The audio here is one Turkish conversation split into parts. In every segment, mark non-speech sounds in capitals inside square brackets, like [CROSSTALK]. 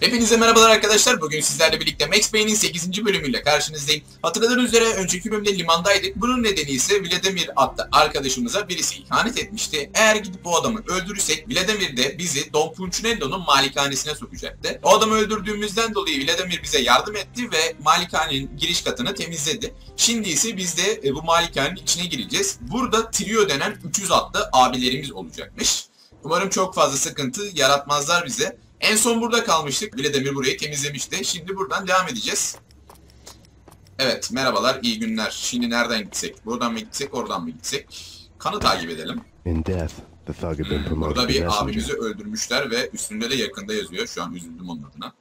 Hepinize merhabalar arkadaşlar. Bugün sizlerle birlikte Max Payne'in 8. bölümüyle karşınızdayım. Hatırladığınız üzere önceki bölümde limandaydık. Bunun nedeni ise Vladimir adlı arkadaşımıza birisi ihanet etmişti. Eğer gidip bu adamı öldürürsek Vladimir de bizi Don Punchinello'nun malikanesine sokacaktı. O adamı öldürdüğümüzden dolayı Vladimir bize yardım etti ve malikanenin giriş katını temizledi. Şimdi ise biz de e, bu malikanenin içine gireceğiz. Burada Trio denen 300 adlı abilerimiz olacakmış. Umarım çok fazla sıkıntı yaratmazlar bize. En son burada kalmıştık. Vladimir burayı temizlemişti. Şimdi buradan devam edeceğiz. Evet, merhabalar, iyi günler. Şimdi nereden gitsek? Buradan mı gitsek, oradan mı gitsek? Kanı takip edelim. In death, the thug had been promoted Burada bir abimizi öldürmüşler ve üstünde de yakında yazıyor. Şu an üzüldüm onun adına.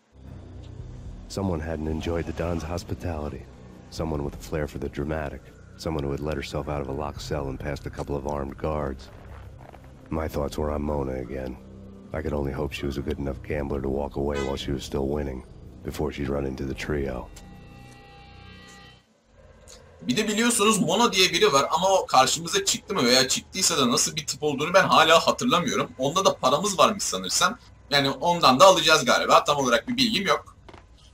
Someone hadn't enjoyed the Don's hospitality. Someone with a flair for the dramatic. Someone who had let herself out of a locked cell and passed a couple of armed guards. My thoughts were on Mona again. I could only hope she was a good enough gambler to walk away while she was still winning, before she'd run into the trio. Bir de biliyorsunuz Mono diye biri var ama o karşımıza çıktı mı veya çıktıysa da nasıl bir tip olduğunu ben hala hatırlamıyorum. Onda da paramız varmış sanırsam. Yani ondan da alacağız galiba. Tam olarak bir bilgim yok.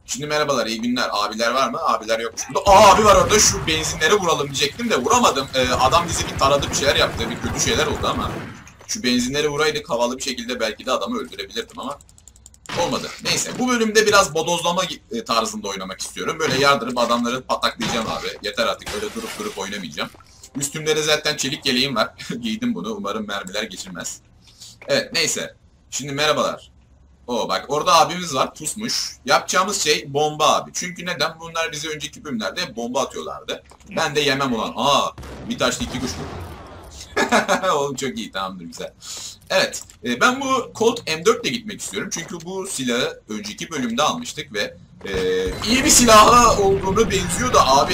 Şimdi merhabalar, iyi günler. Abiler var mı? Abiler yokmuş. Burada Aa, abi var orada. Şu benzinleri vuralım diyecektim de vuramadım. Ee, adam bizi bir taradı, bir şeyler yaptı. Bir kötü şeyler oldu ama. Şu benzinleri vuraydık havalı bir şekilde belki de adamı öldürebilirdim ama olmadı. Neyse bu bölümde biraz bodozlama e, tarzında oynamak istiyorum. Böyle yardırıp adamları pataklayacağım abi. Yeter artık öyle durup durup oynamayacağım. Üstümde de zaten çelik yeleğim var. [LAUGHS] Giydim bunu. Umarım mermiler geçirmez. Evet neyse. Şimdi merhabalar. O bak orada abimiz var pusmuş. Yapacağımız şey bomba abi. Çünkü neden? Bunlar bize önceki bölümlerde bomba atıyorlardı. Ben de yemem olan. Aa bir taşla iki kuş vurdum. [LAUGHS] Oğlum çok iyi tamamdır güzel. Evet e, ben bu Colt M4 ile gitmek istiyorum. Çünkü bu silahı önceki bölümde almıştık ve e, iyi bir silahı olduğunu benziyor da abi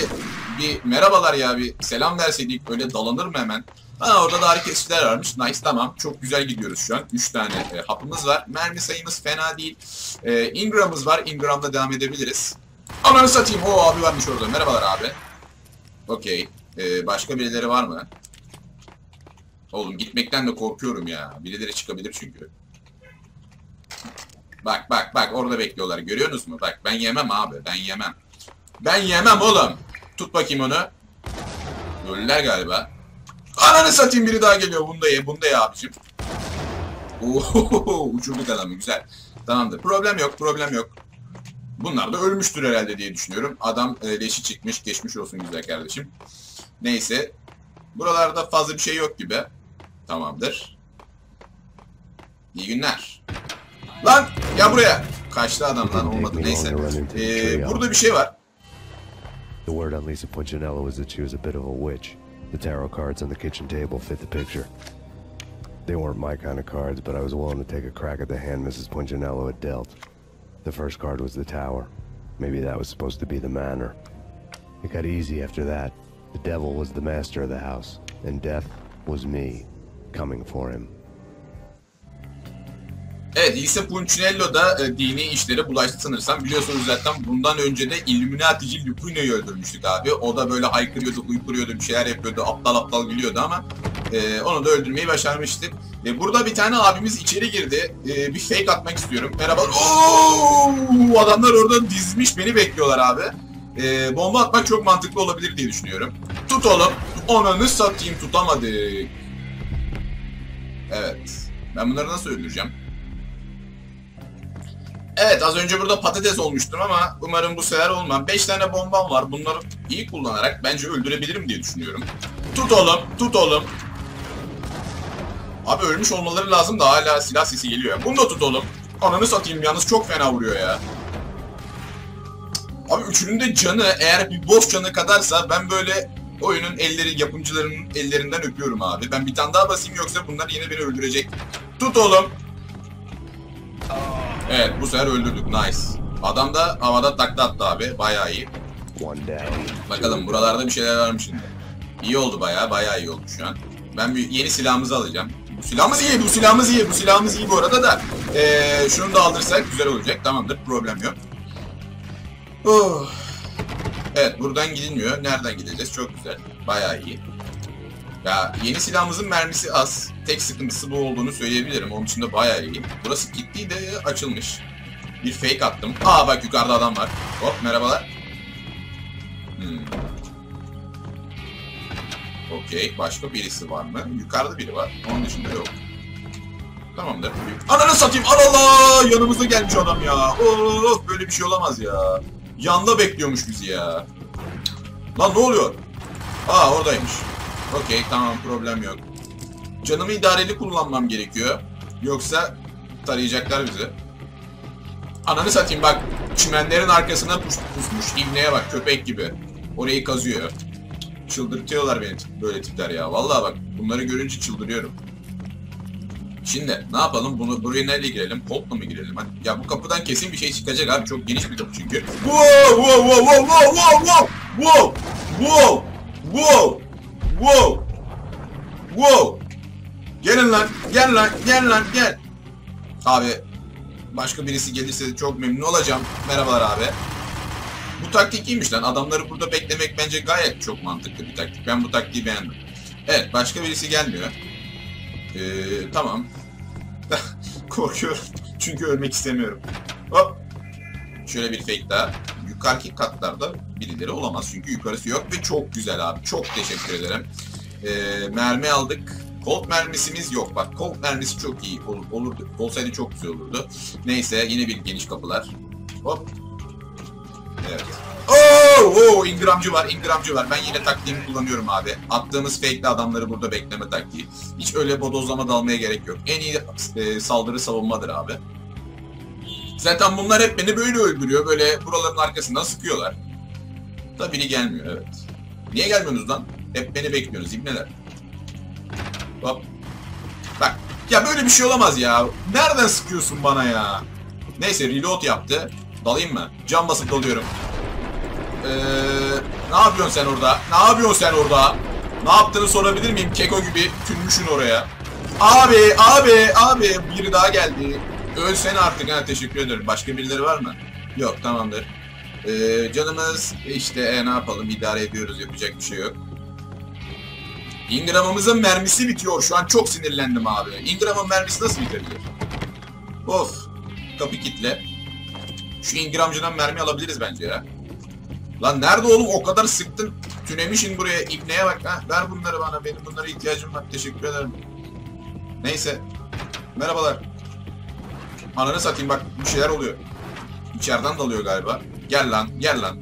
bir merhabalar ya bir selam verseydik öyle dalanır mı hemen? Ha orada da hareketçiler varmış. Nice tamam. Çok güzel gidiyoruz şu an. 3 tane e, hapımız var. Mermi sayımız fena değil. E, Ingram'ımız var. Ingram'da devam edebiliriz. Ananı satayım. O abi varmış orada. Merhabalar abi. Okey. E, başka birileri var mı? Oğlum gitmekten de korkuyorum ya. Birileri çıkabilir çünkü. Bak bak bak orada bekliyorlar. Görüyorsunuz mu? Bak ben yemem abi. Ben yemem. Ben yemem oğlum. Tut bakayım onu. Öldüler galiba. Ananı satayım biri daha geliyor. Bunda ye. Bunda ye abicim. Oo, uçurduk adamı. Güzel. Tamamdır. Problem yok. Problem yok. Bunlar da ölmüştür herhalde diye düşünüyorum. Adam e, leşi çıkmış. Geçmiş olsun güzel kardeşim. Neyse. Buralarda fazla bir şey yok gibi. Tamamdır. İyi günler. Lan ya buraya. Kaçtı adam lan olmadı neyse. Ee, uh, burada bir şey var. The word on Lisa Punchinello was that she was a bit of a witch. The tarot cards on the kitchen table fit the picture. They weren't my kind of cards, but I was willing to take a crack at the hand Mrs. Punchinello had dealt. The first card was the tower. Maybe that was supposed to be the manor. It got easy after that. The devil was the master of the house, and death was me, coming for him. Evet Lisa Punchinello da e, dini işlere bulaştı sanırsam. Biliyorsunuz zaten bundan önce de Illuminati'ci Lupino'yu öldürmüştük abi. O da böyle haykırıyordu, uykuruyordu, bir şeyler yapıyordu, aptal aptal gülüyordu ama e, onu da öldürmeyi başarmıştık. E, burada bir tane abimiz içeri girdi. E, bir fake atmak istiyorum. Merhaba. Oo, adamlar orada dizmiş beni bekliyorlar abi. E, bomba atmak çok mantıklı olabilir diye düşünüyorum. Tut oğlum. Ananı satayım tutamadık. Evet. Ben bunları nasıl öldüreceğim? Evet az önce burada patates olmuştum ama umarım bu sefer olmam. 5 tane bombam var. Bunları iyi kullanarak bence öldürebilirim diye düşünüyorum. Tut oğlum, tut oğlum. Abi ölmüş olmaları lazım da hala silah sesi geliyor. Bunu da tut oğlum. Ananı satayım yalnız çok fena vuruyor ya. Abi üçünün de canı eğer bir boss canı kadarsa ben böyle oyunun elleri yapımcılarının ellerinden öpüyorum abi. Ben bir tane daha basayım yoksa bunlar yine beni öldürecek. Tut oğlum. Evet bu sefer öldürdük. Nice. Adam da havada takla attı abi. Bayağı iyi. Bakalım buralarda bir şeyler var mı şimdi? İyi oldu bayağı. Bayağı iyi oldu şu an. Ben bir yeni silahımızı alacağım. Bu silahımız iyi, bu silahımız iyi, bu silahımız iyi bu arada da. Ee, şunu da aldırsak güzel olacak. Tamamdır, problem yok. Oh. Evet, buradan gidilmiyor. Nereden gideceğiz? Çok güzel. Bayağı iyi. Ya yeni silahımızın mermisi az. Tek sıkıntısı bu olduğunu söyleyebilirim. Onun dışında bayağı iyi. Burası kilitli de açılmış. Bir fake attım. Aa bak yukarıda adam var. Hop merhabalar. Hmm. Okey. Başka birisi var mı? Yukarıda biri var. Onun dışında yok. Tamamdır. Ananı satayım. Allah Allah! Yanımıza gelmiş adam ya. Of böyle bir şey olamaz ya. Yanda bekliyormuş bizi ya. Lan ne oluyor? Aa oradaymış. Okey tamam problem yok. Canımı idareli kullanmam gerekiyor. Yoksa tarayacaklar bizi. Ananı satayım bak. Çimenlerin arkasına pus pusmuş. İbneye bak köpek gibi. Orayı kazıyor. Çıldırtıyorlar beni böyle tipler ya. Vallahi bak bunları görünce çıldırıyorum. Şimdi ne yapalım? Bunu buraya neyle girelim? Colt'la mı girelim? Hadi. Ya bu kapıdan kesin bir şey çıkacak abi. Çok geniş bir kapı çünkü. Wow wow wow wow wow wow wow wow wow wow wow Gelin lan, gel lan, gel lan, gel. Abi başka birisi gelirse çok memnun olacağım. Merhabalar abi. Bu taktik iyiymiş lan. Adamları burada beklemek bence gayet çok mantıklı bir taktik. Ben bu taktiği beğendim. Evet, başka birisi gelmiyor. Ee, tamam. [LAUGHS] Korkuyorum. Çünkü ölmek istemiyorum. Hop. Şöyle bir fake daha. Yukarıki katlarda birileri olamaz. Çünkü yukarısı yok ve çok güzel abi. Çok teşekkür ederim. Ee, mermi aldık. Colt mermisimiz yok. Bak Colt mermisi çok iyi olur, olurdu. Olsaydı çok güzel olurdu. Neyse yine bir geniş kapılar. Hop. Evet. Oo, ingramcı var, ingramcı var. Ben yine taktiğimi kullanıyorum abi. Attığımız fake'li adamları burada bekleme taktiği. Hiç öyle bodozlama dalmaya gerek yok. En iyi e, saldırı savunmadır abi. Zaten bunlar hep beni böyle öldürüyor. Böyle buraların arkasından sıkıyorlar. Da biri gelmiyor evet. Niye gelmiyorsunuz lan? Hep beni bekliyorsunuz ibneler. Hop. Bak. Ya böyle bir şey olamaz ya. Nereden sıkıyorsun bana ya? Neyse reload yaptı. Dalayım mı? Cam basıp dalıyorum. Ee, ne yapıyorsun sen orada? Ne yapıyorsun sen orada? Ne yaptığını sorabilir miyim? Keko gibi tünmüşün oraya. Abi, abi, abi. Biri daha geldi. Ölsen artık ha teşekkür ederim. Başka birileri var mı? Yok tamamdır. Ee, canımız işte e, ne yapalım idare ediyoruz yapacak bir şey yok. Ingram'ımızın mermisi bitiyor. Şu an çok sinirlendim abi. Ingram'ın mermisi nasıl bitebilir? Of. Kapı kitle. Şu Ingram'cıdan mermi alabiliriz bence ya. Lan nerede oğlum o kadar sıktın. Tünemişin buraya ibneye bak ha. Ver bunları bana. Benim bunlara ihtiyacım var. Teşekkür ederim. Neyse. Merhabalar. Ananı satayım bak bir şeyler oluyor. İçeriden dalıyor galiba. Gel lan gel lan.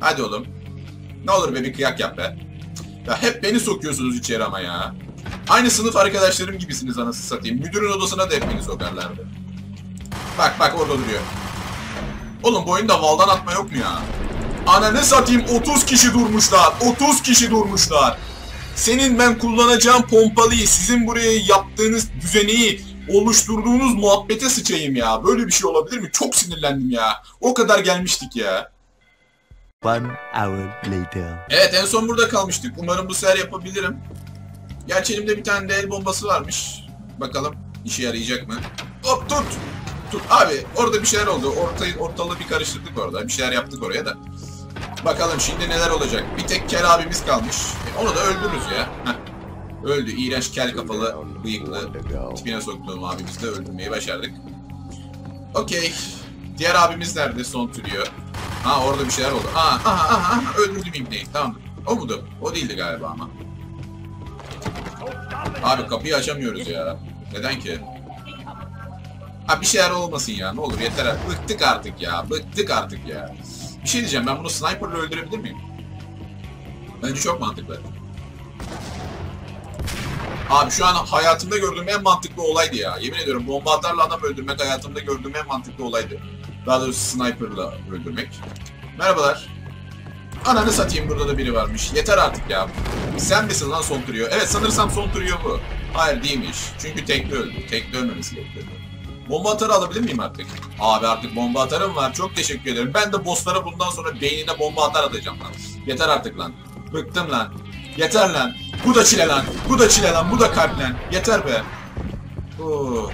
Hadi oğlum. Ne olur be bir kıyak yap be. Ya hep beni sokuyorsunuz içeri ama ya. Aynı sınıf arkadaşlarım gibisiniz anasını satayım. Müdürün odasına da hep beni sokarlardı. Bak bak orada duruyor. Oğlum bu oyunda valdan atma yok mu ya? Ananı satayım 30 kişi durmuşlar. 30 kişi durmuşlar. Senin ben kullanacağım pompalıyı, sizin buraya yaptığınız düzeneyi, oluşturduğunuz muhabbete sıçayım ya. Böyle bir şey olabilir mi? Çok sinirlendim ya. O kadar gelmiştik ya. One hour later. Evet en son burada kalmıştık. Umarım bu sefer yapabilirim. Gerçi elimde bir tane de el bombası varmış. Bakalım işe yarayacak mı? Hop tut! Tut abi orada bir şeyler oldu. Ortayı, ortalığı bir karıştırdık orada. Bir şeyler yaptık oraya da. Bakalım şimdi neler olacak. Bir tek kel abimiz kalmış. E, onu da öldürürüz ya. Heh. Öldü. İğrenç kel kafalı, bıyıklı, tipine soktuğum abimizi de öldürmeyi başardık. Okey. Diğer abimiz nerede? Son türüyor. Ha orada bir şeyler oldu. Aa, aha, aha, aha, öldürdüm ibneyi. Tamam. O mudur? O değildi galiba ama. Abi kapıyı açamıyoruz ya. Neden ki? Ha bir şeyler olmasın ya. Ne olur yeter. Bıktık artık ya. Bıktık artık ya. Bir şey diyeceğim. Ben bunu sniper'la öldürebilir miyim? Bence çok mantıklı. Abi şu an hayatımda gördüğüm en mantıklı olaydı ya. Yemin ediyorum bomba atarla adam öldürmek hayatımda gördüğüm en mantıklı olaydı. Daha doğrusu sniper'la öldürmek. Merhabalar. Ananı satayım burada da biri varmış. Yeter artık ya. Sen misin lan son trio? Evet sanırsam son trio bu. Hayır değilmiş. Çünkü tekli öldü. Tekli ölmemesi gerekiyordu. Bomba atarı alabilir miyim artık? Abi artık bomba atarım var. Çok teşekkür ederim. Ben de bosslara bundan sonra beynine bomba atar atacağım lan. Yeter artık lan. Bıktım lan. Yeter lan. Bu da çile lan. Bu da çile lan. Bu da kalp lan. Yeter be. Oo.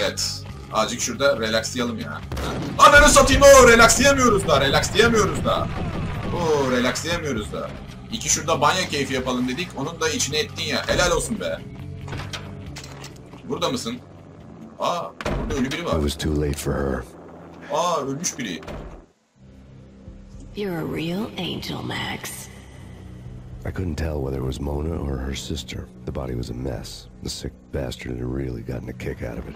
Evet. Azıcık şurada relaxlayalım ya. Ananı satayım o relaxlayamıyoruz da. Relaxlayamıyoruz da. Oo relaxlayamıyoruz da. İki şurada banyo keyfi yapalım dedik. Onun da içine ettin ya. Helal olsun be. Burada mısın? Aa, burada ölü biri I var. was too late for her. Aa ölmüş biri. You're a real angel, Max. I couldn't tell whether it was Mona or her sister. The body was a mess. The sick bastard had really gotten a kick out of it.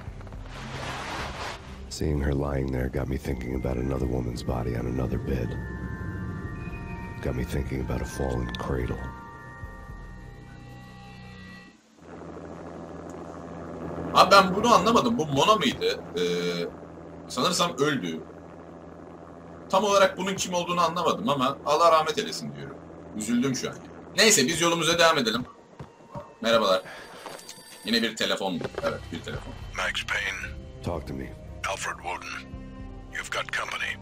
Seeing her lying there got me thinking about another woman's body on another bed. Got me thinking about a fallen cradle. Bunu anlamadım. Bu Mona mıydı? Ee, sanırsam öldü. Tam olarak bunun kim olduğunu anlamadım ama Allah rahmet eylesin diyorum. Üzüldüm şu an. Neyse biz yolumuza devam edelim. Merhabalar. Yine bir telefon. Evet bir telefon. Max Payne, Talk to me. Alfred Woden. You've got company.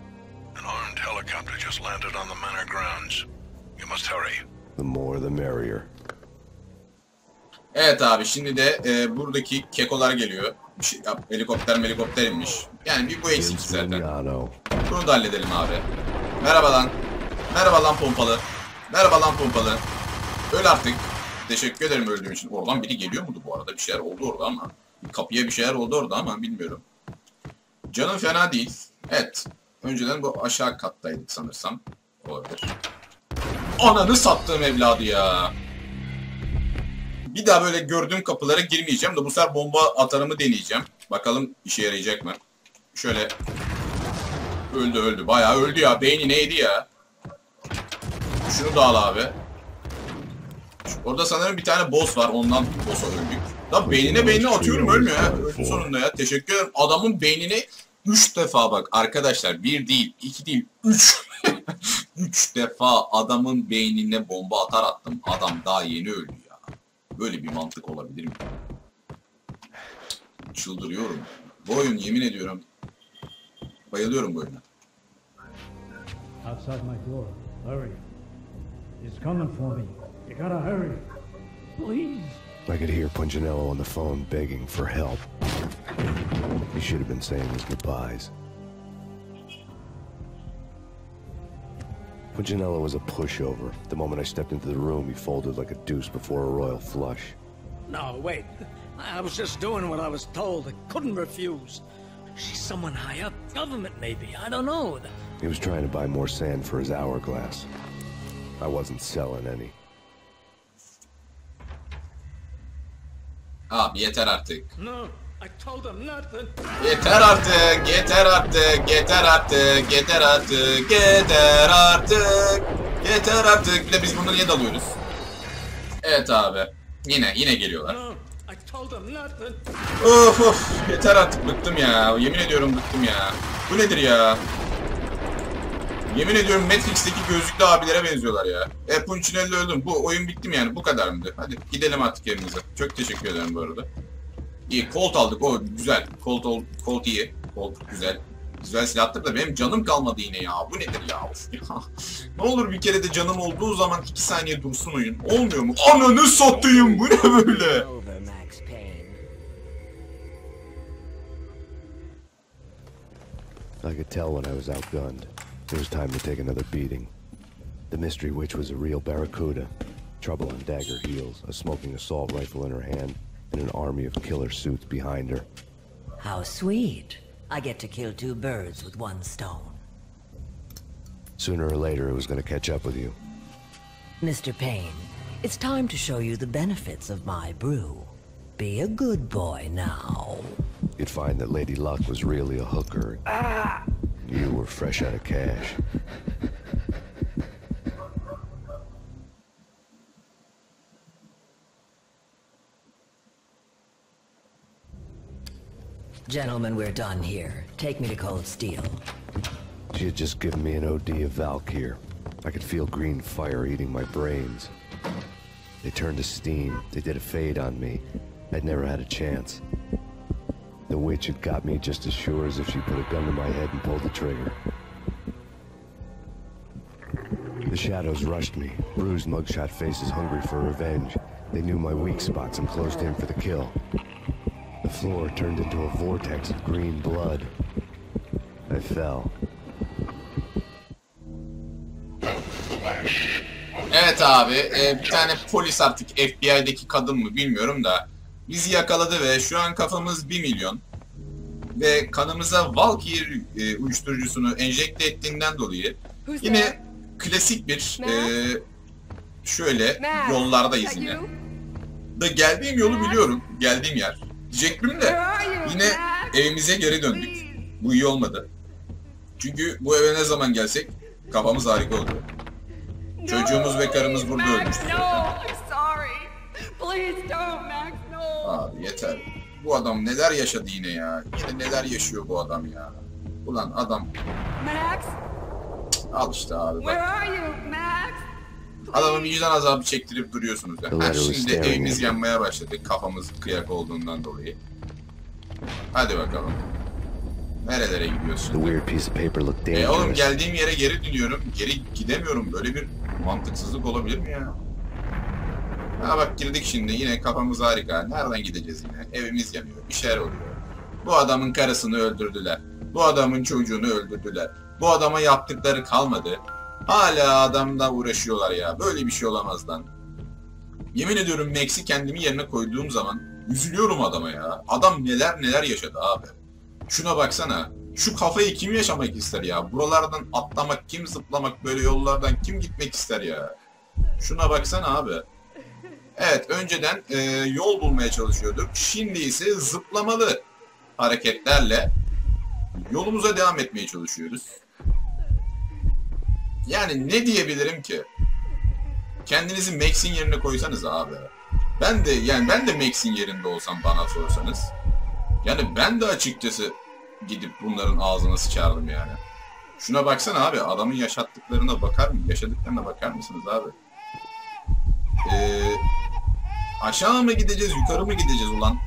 An armed helicopter just landed on the manor grounds. You must hurry. The more the merrier. Evet abi şimdi de e, buradaki kekolar geliyor. Bir şey, ya, helikopter helikopter inmiş. Yani bir bu eksik zaten. Bunu da halledelim abi. Merhaba lan. Merhaba lan pompalı. Merhaba lan pompalı. Öl artık. Teşekkür ederim öldüğüm için. Oradan biri geliyor muydu bu arada? Bir şeyler oldu orada ama. Kapıya bir şeyler oldu orada ama bilmiyorum. Canım fena değil. Evet. Önceden bu aşağı kattaydık sanırsam. Olabilir. Ananı sattığım evladı ya. Bir daha böyle gördüğüm kapılara girmeyeceğim de bu sefer bomba atarımı deneyeceğim. Bakalım işe yarayacak mı? Şöyle Öldü öldü. Bayağı öldü ya. Beyni neydi ya? Şunu da al abi. Orada sanırım bir tane boss var. Ondan boss'a öldük. Da beynine beynine atıyorum ölmüyor ya. Öldü sonunda ya. Teşekkür ederim. Adamın beynini 3 defa bak arkadaşlar. Bir değil, iki değil, 3. 3 [LAUGHS] defa adamın beynine bomba atar attım. Adam daha yeni öldü ya. Böyle bir mantık olabilir mi? Çıldırıyorum. Bu oyun yemin ediyorum Bayılıyorum bu oyuna. Outside my door. Hurry. He's coming for me. You gotta hurry. Please. I could hear Punchinello on the phone begging for help. He should have been saying his goodbyes. Punchinello was a pushover. The moment I stepped into the room, he folded like a deuce before a royal flush. No, wait. I I was just doing what I was told. I couldn't refuse. She's someone high up. Government, maybe. I don't know. He was trying to buy more sand for his hourglass. I wasn't selling any. Ah, Abi yeter artık. No, I told him nothing. Yeter artık, yeter artık, yeter artık, yeter artık, yeter artık, yeter artık. Bir de biz bunu niye dalıyoruz? Evet abi. Yine, yine geliyorlar. Of of, yeter artık bıktım ya. Yemin ediyorum bıktım ya. Bu nedir ya? Yemin ediyorum Matrix'teki gözlüklü abilere benziyorlar ya. E Punchinello öldüm. Bu oyun bitti mi yani? Bu kadar mıydı? Hadi gidelim artık evimize. Çok teşekkür ederim bu arada. İyi Colt aldık. O güzel. Colt, ol- Colt iyi. Colt güzel. Güzel silahtır da benim canım kalmadı yine ya. Bu nedir ya? Of ya. [LAUGHS] ne olur bir kere de canım olduğu zaman iki saniye dursun oyun. Olmuyor mu? Ananı satayım. Bu ne böyle? I could tell when I was outgunned. It was time to take another beating. The mystery witch was a real barracuda. Trouble on dagger heels, a smoking assault rifle in her hand, and an army of killer suits behind her. How sweet. I get to kill two birds with one stone. Sooner or later, it was going to catch up with you. Mr. Payne, it's time to show you the benefits of my brew. Be a good boy now. You'd find that Lady Luck was really a hooker. Ah! You were fresh out of cash. Gentlemen, we're done here. Take me to Cold Steel. She had just given me an OD of Valkyr. I could feel green fire eating my brains. They turned to steam. They did a fade on me. I'd never had a chance. The witch had got me just as sure as if she put a gun to my head and pulled the trigger. The shadows rushed me, bruised mugshot faces hungry for revenge. They knew my weak spots and closed in for the kill. The floor turned into a vortex of green blood. I fell. Evet abi, e, bir tane polis artık FBI'deki kadın mı bilmiyorum da bizi yakaladı ve şu an kafamız 1 milyon. ve kanımıza Valkyr e, uyuşturucusunu enjekte ettiğinden dolayı yine klasik bir e, şöyle yollardayız yine. Da geldiğim yolu biliyorum. Geldiğim yer. Diyecektim de yine evimize geri döndük. Bu iyi olmadı. Çünkü bu eve ne zaman gelsek kafamız harika oluyor. Çocuğumuz ve karımız burada ölmüştü. Abi yeter. Bu adam neler yaşadı yine ya. Yine neler yaşıyor bu adam ya. Ulan adam Max, al işte abi where bak. are you, Max? Adamı vicdan azabı çektirip duruyorsunuz ya. The Ha, şimdi evimiz yanmaya başladı. Kafamız kıyak olduğundan dolayı. Hadi bakalım. Nerelere gidiyorsun? E oğlum geldiğim yere geri dönüyorum. Geri gidemiyorum. Böyle bir mantıksızlık olabilir mi ya? Ha bak girdik şimdi. Yine kafamız harika. Nereden gideceğiz yine? Evimiz yanıyor. Bir şeyler oluyor. Bu adamın karısını öldürdüler. Bu adamın çocuğunu öldürdüler. Bu adama yaptıkları kalmadı. Hala adamla uğraşıyorlar ya. Böyle bir şey olamaz lan. Yemin ediyorum Max'i kendimi yerine koyduğum zaman üzülüyorum adama ya. Adam neler neler yaşadı abi. Şuna baksana. Şu kafayı kim yaşamak ister ya? Buralardan atlamak, kim zıplamak, böyle yollardan kim gitmek ister ya? Şuna baksana abi. Evet, önceden e, yol bulmaya çalışıyorduk. Şimdi ise zıplamalı hareketlerle yolumuza devam etmeye çalışıyoruz. Yani ne diyebilirim ki? Kendinizi Max'in yerine koysanız abi. Ben de yani ben de Max'in yerinde olsam bana sorsanız. Yani ben de açıkçası gidip bunların ağzına sıçardım yani. Şuna baksana abi adamın yaşattıklarına bakar mı? Yaşadıklarına bakar mısınız abi? Ee, aşağı mı gideceğiz yukarı mı gideceğiz ulan?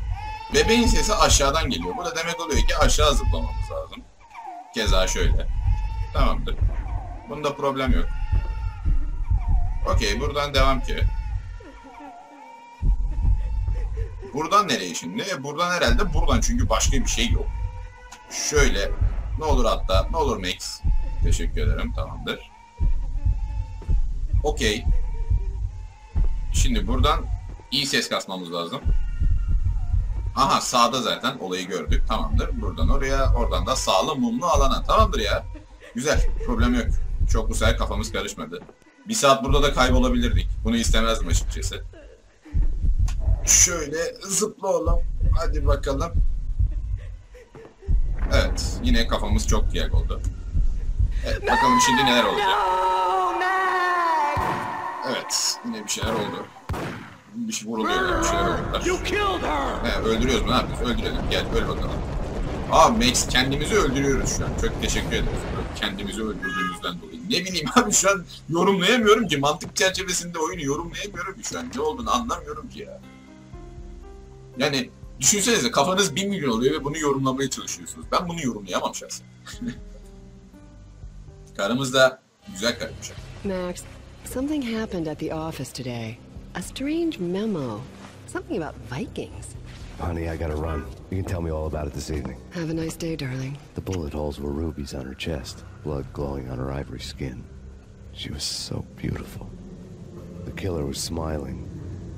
Bebeğin sesi aşağıdan geliyor. Bu da demek oluyor ki aşağı zıplamamız lazım. Keza şöyle. Tamamdır. Bunda problem yok. Okey buradan devam ki. Buradan nereye şimdi? E, Buradan herhalde buradan çünkü başka bir şey yok. Şöyle. Ne olur hatta. Ne olur Max. Teşekkür ederim. Tamamdır. Okey. Şimdi buradan iyi ses kasmamız lazım. Aha sağda zaten olayı gördük. Tamamdır. Buradan oraya, oradan da sağlı mumlu alana. Tamamdır ya. Güzel. Problem yok. Çok bu sefer kafamız karışmadı. Bir saat burada da kaybolabilirdik. Bunu istemezdim açıkçası. Şöyle zıpla oğlum. Hadi bakalım. Evet. Yine kafamız çok kıyak oldu. Evet, bakalım şimdi neler olacak. Evet. Yine bir şeyler oldu. Bir şey vuruluyor. Bir şeyler her! He, öldürüyoruz mu? Ne yapıyoruz? Öldürelim. Gel öl bakalım. Aa Max kendimizi öldürüyoruz şu an. Çok teşekkür ederiz. Kendimizi öldürdüğümüzden dolayı. Ne bileyim abi şu an yorumlayamıyorum ki. Mantık çerçevesinde oyunu yorumlayamıyorum ki şu an. Ne olduğunu anlamıyorum ki ya. Yani düşünsenize kafanız 1 milyon oluyor ve bunu yorumlamaya çalışıyorsunuz. Ben bunu yorumlayamam şahsen. [LAUGHS] Karımız da güzel karıymış. Max, something happened at the office today. A strange memo. Something about Vikings. Honey, I gotta run. You can tell me all about it this evening. Have a nice day, darling. The bullet holes were rubies on her chest, blood glowing on her ivory skin. She was so beautiful. The killer was smiling.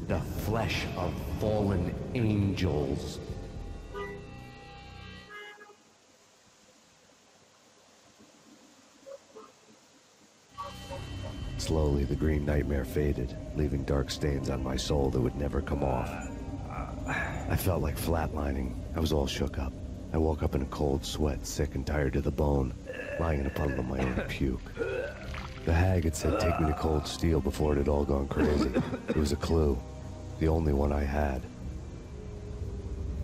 The flesh of fallen angels. Slowly, the green nightmare faded, leaving dark stains on my soul that would never come off. I felt like flatlining. I was all shook up. I woke up in a cold sweat, sick and tired to the bone, lying in a puddle of my own puke. The hag had said take me to Cold Steel before it had all gone crazy. It was a clue. The only one I had.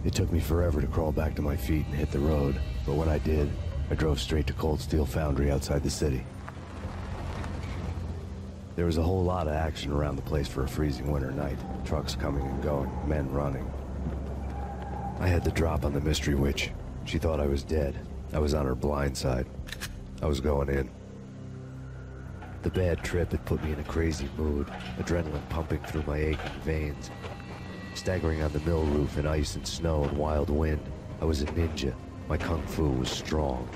It took me forever to crawl back to my feet and hit the road, but when I did, I drove straight to Cold Steel Foundry outside the city. There was a whole lot of action around the place for a freezing winter night. Trucks coming and going, men running. I had the drop on the Mystery Witch. She thought I was dead. I was on her blind side. I was going in. The bad trip had put me in a crazy mood, adrenaline pumping through my aching veins. Staggering on the mill roof in ice and snow and wild wind, I was a ninja. My kung fu was strong.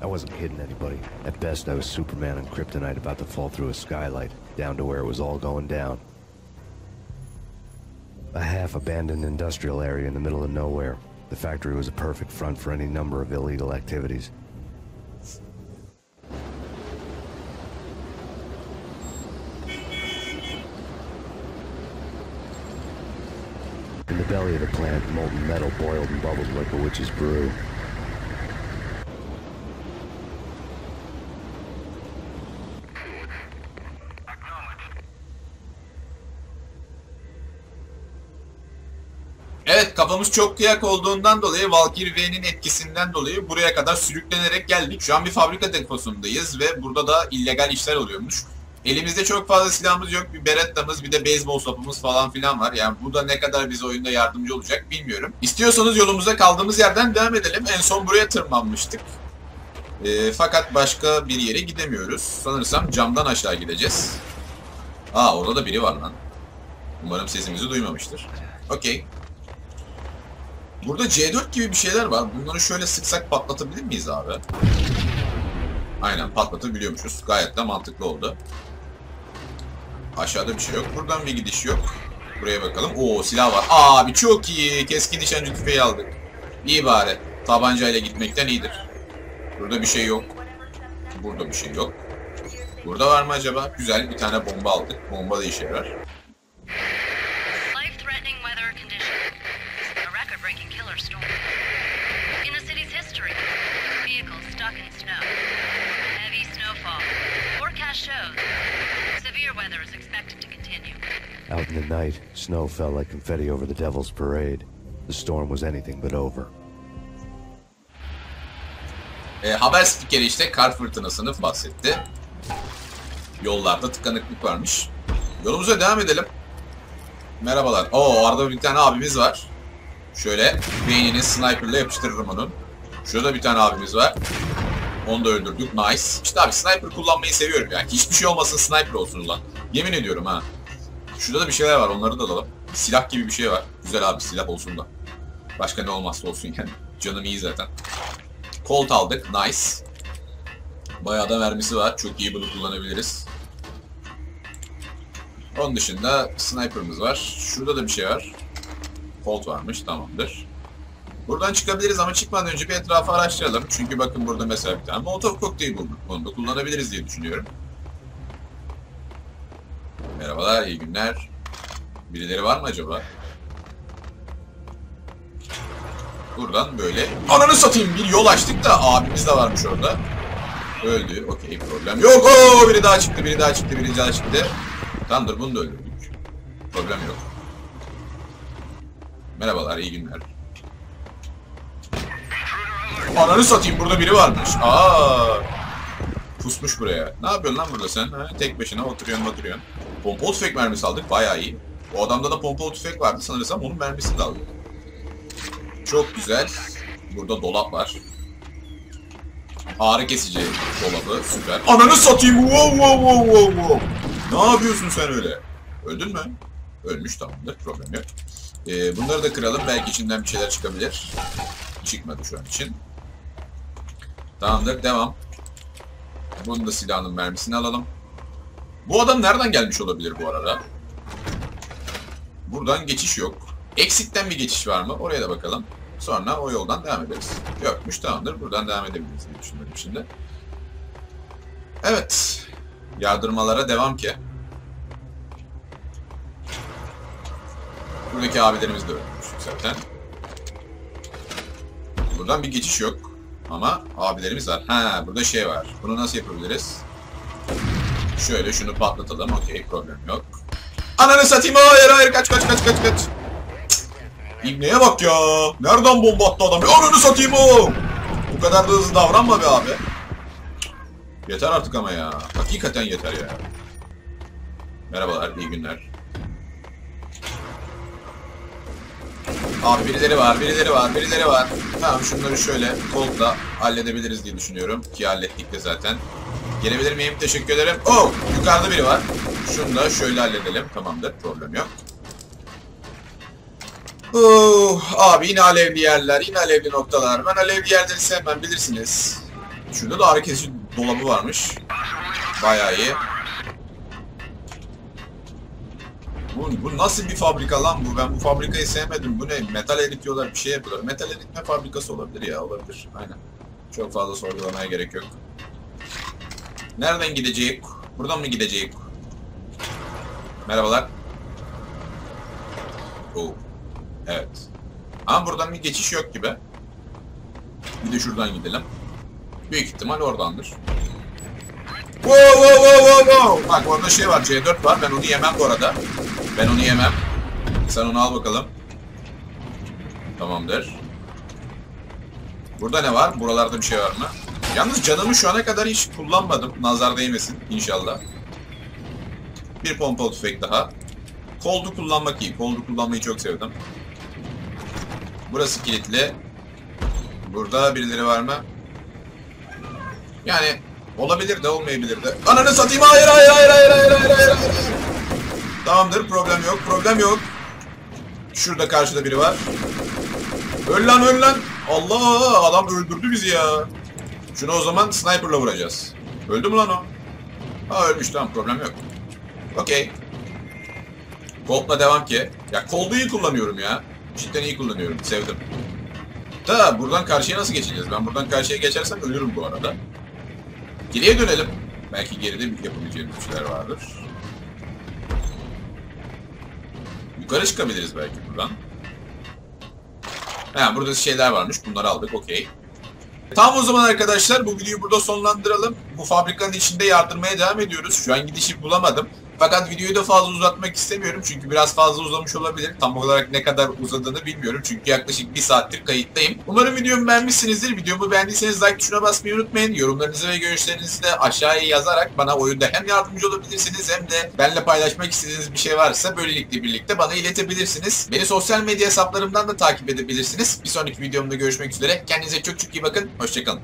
I wasn't hitting anybody. At best, I was Superman on Kryptonite about to fall through a skylight, down to where it was all going down. A half-abandoned industrial area in the middle of nowhere. The factory was a perfect front for any number of illegal activities. In the belly of the plant, molten metal boiled and bubbled like a witch's brew. Evet kafamız çok kıyak olduğundan dolayı Valkyrie V'nin etkisinden dolayı buraya kadar sürüklenerek geldik. Şu an bir fabrika deposundayız ve burada da illegal işler oluyormuş. Elimizde çok fazla silahımız yok. Bir berettamız bir de beyzbol sopamız falan filan var. Yani bu da ne kadar bize oyunda yardımcı olacak bilmiyorum. İstiyorsanız yolumuza kaldığımız yerden devam edelim. En son buraya tırmanmıştık. Ee, fakat başka bir yere gidemiyoruz. Sanırsam camdan aşağı gideceğiz. Aa orada da biri var lan. Umarım sesimizi duymamıştır. Okey. Burada C4 gibi bir şeyler var. Bunları şöyle sıksak patlatabilir miyiz abi? Aynen patlatabiliyormuşuz. Gayet de mantıklı oldu. Aşağıda bir şey yok. Buradan bir gidiş yok. Buraya bakalım. Oo silah var. Abi çok iyi. Keskin nişancı tüfeği aldık. İyi bari. Tabancayla gitmekten iyidir. Burada bir şey yok. Burada bir şey yok. Burada var mı acaba? Güzel bir tane bomba aldık. Bomba da işe yarar. The night, snow fell like confetti over the Devil's Parade. The storm was anything but over. E, haber spikeri işte kar fırtınasını bahsetti. Yollarda tıkanıklık varmış. Yolumuza devam edelim. Merhabalar. Oo arada bir tane abimiz var. Şöyle beynini sniperla yapıştırırım onun. Şurada bir tane abimiz var. Onu da öldürdük. Nice. İşte abi sniper kullanmayı seviyorum yani. Hiçbir şey olmasın sniper olsun ulan. Yemin ediyorum ha. Şurada da bir şeyler var onları da alalım. Silah gibi bir şey var. Güzel abi silah olsun da. Başka ne olmazsa olsun yani. Canım iyi zaten. Colt aldık. Nice. Bayağı da mermisi var. Çok iyi bunu kullanabiliriz. Onun dışında sniper'ımız var. Şurada da bir şey var. Colt varmış. Tamamdır. Buradan çıkabiliriz ama çıkmadan önce bir etrafı araştıralım. Çünkü bakın burada mesela bir tane Molotov kokteyl bulduk. Onu da kullanabiliriz diye düşünüyorum. Merhabalar, iyi günler. Birileri var mı acaba? Buradan böyle... Ananı satayım bir yol açtık da abimiz de varmış orada. Öldü. Okey problem yok. Oo biri daha çıktı, biri daha çıktı, biri daha çıktı. Tamamdır bunu da öldürdük. Problem yok. Merhabalar, iyi günler. Ananı satayım burada biri varmış. Aa. Pusmuş buraya. Ne yapıyorsun lan burada sen? Ha? Tek başına oturuyorsun oturuyorsun. Pompalı tüfek mermisi aldık bayağı iyi. O adamda da pompalı tüfek vardı sanırsam onun mermisini de aldık. Çok güzel. Burada dolap var. Ağrı kesici dolabı süper. Ananı satayım. Wow wow wow wow wow. Ne yapıyorsun sen öyle? Öldün mü? Ölmüş tamamdır. Problem yok. Ee, bunları da kıralım. Belki içinden bir şeyler çıkabilir. Çıkmadı şu an için. Tamamdır. Devam. Bunun da silahının mermisini alalım. Bu adam nereden gelmiş olabilir bu arada? Buradan geçiş yok. Exit'ten bir geçiş var mı? Oraya da bakalım. Sonra o yoldan devam ederiz. Yokmuş tamamdır. Buradan devam edebiliriz diye düşünüyorum şimdi. Evet. Yardırmalara devam ki. Buradaki abilerimiz de ölmüş zaten. Buradan bir geçiş yok. Ama abilerimiz var. Ha burada şey var. Bunu nasıl yapabiliriz? Şöyle şunu patlatalım. Okey problem yok. Ananı satayım. Hayır hayır kaç kaç kaç kaç kaç. İbneye bak ya. Nereden bomba attı adam? Ananı satayım o. Bu kadar da hızlı davranma be abi. Yeter artık ama ya. Hakikaten yeter ya. Merhabalar, iyi günler. Abi birileri var, birileri var, birileri var. Tamam şunları şöyle kolda halledebiliriz diye düşünüyorum. Ki hallettik de zaten. Gelebilir miyim? Teşekkür ederim. Oh! Yukarıda biri var. Şunu da şöyle halledelim. Tamamdır. Problem yok. Oh, abi yine alevli yerler, yine alevli noktalar. Ben alevli yerleri sevmem bilirsiniz. Şurada da ağrı dolabı varmış. Bayağı iyi. Bu, bu nasıl bir fabrika lan bu? Ben bu fabrikayı sevmedim. Bu ne? Metal eritiyorlar bir şey yapıyorlar. Metal eritme fabrikası olabilir ya olabilir. Aynen. Çok fazla sorgulamaya gerek yok. Nereden gidecek? Buradan mı gidecek? Merhabalar. Oo. Evet. Ama buradan bir geçiş yok gibi. Bir de şuradan gidelim. Büyük ihtimal oradandır. Wow wow wow wow wow. Bak orada şey var C4 var. Ben onu yemem bu arada. Ben onu yemem. Sen onu al bakalım. Tamamdır. Burada ne var? Buralarda bir şey var mı? Yalnız canımı şu ana kadar hiç kullanmadım. Nazar değmesin inşallah. Bir pompalı tüfek daha. Koldu kullanmak iyi. Koldu kullanmayı çok sevdim. Burası kilitli. Burada birileri var mı? Yani olabilir de olmayabilir de. Ananı satayım hayır hayır hayır hayır hayır hayır hayır. hayır. Tamamdır problem yok problem yok. Şurada karşıda biri var. Öl lan öl lan. Allah adam öldürdü bizi ya. Şunu o zaman sniperla vuracağız. Öldü mü lan o? Ha ölmüş tamam problem yok. Okey. Colt'la devam ki. Ya Colt'u iyi kullanıyorum ya. Cidden iyi kullanıyorum. Sevdim. Da buradan karşıya nasıl geçeceğiz? Ben buradan karşıya geçersem ölürüm bu arada. Geriye dönelim. Belki geride yapabileceğimiz bir şeyler vardır. Yukarı çıkabiliriz belki buradan. Ha burada şeyler varmış. Bunları aldık. Okey. Tamam o zaman arkadaşlar bu videoyu burada sonlandıralım. Bu fabrikanın içinde yardırmaya devam ediyoruz. Şu an gidişi bulamadım. Fakat videoyu da fazla uzatmak istemiyorum. Çünkü biraz fazla uzamış olabilir. Tam olarak ne kadar uzadığını bilmiyorum. Çünkü yaklaşık bir saattir kayıttayım. Umarım videomu beğenmişsinizdir. Videomu beğendiyseniz like tuşuna basmayı unutmayın. Yorumlarınızı ve görüşlerinizi de aşağıya yazarak bana oyunda hem yardımcı olabilirsiniz hem de benimle paylaşmak istediğiniz bir şey varsa böylelikle birlikte bana iletebilirsiniz. Beni sosyal medya hesaplarımdan da takip edebilirsiniz. Bir sonraki videomda görüşmek üzere. Kendinize çok çok iyi bakın. Hoşçakalın.